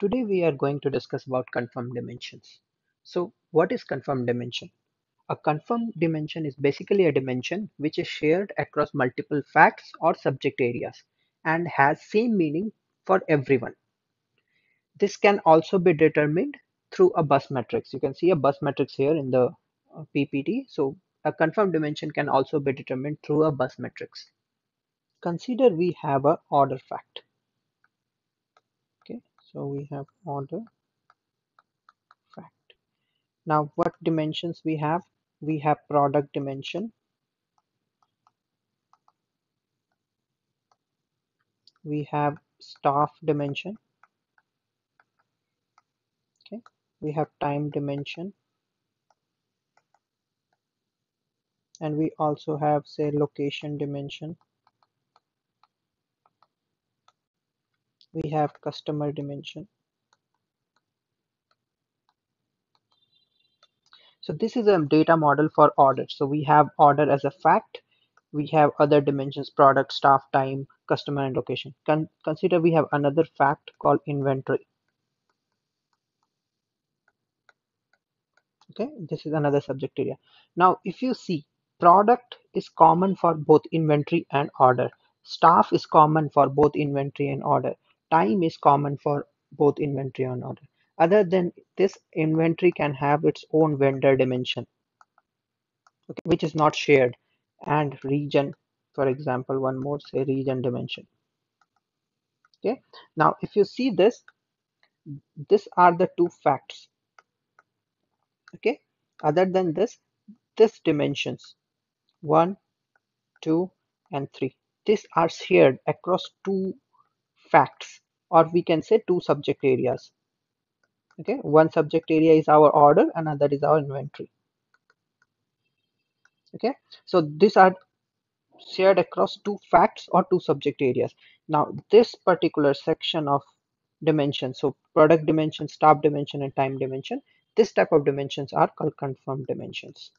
Today we are going to discuss about conformed dimensions. So what is conformed dimension? A conformed dimension is basically a dimension which is shared across multiple facts or subject areas and has same meaning for everyone. This can also be determined through a bus matrix. You can see a bus matrix here in the uh, PPT. So a conformed dimension can also be determined through a bus matrix. Consider we have a order fact. So we have order fact. Now what dimensions we have? We have product dimension. We have staff dimension. Okay, we have time dimension. And we also have say location dimension. We have customer dimension. So this is a data model for order. So we have order as a fact. We have other dimensions product staff time customer and location. Con consider we have another fact called inventory. Okay this is another subject area. Now if you see product is common for both inventory and order. Staff is common for both inventory and order time is common for both inventory and order. Other than this, inventory can have its own vendor dimension, okay, which is not shared, and region, for example, one more say region dimension. Okay, now if you see this, these are the two facts. Okay, other than this, this dimensions one, two, and three. These are shared across two facts or we can say two subject areas. Okay one subject area is our order another is our inventory. Okay so these are shared across two facts or two subject areas. Now this particular section of dimension so product dimension staff dimension and time dimension this type of dimensions are called conformed dimensions